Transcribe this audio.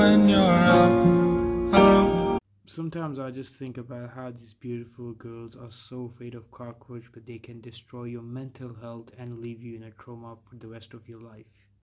when you're out. Sometimes I just think about how these beautiful girls are so afraid of cockroach, but they can destroy your mental health and leave you in a trauma for the rest of your life.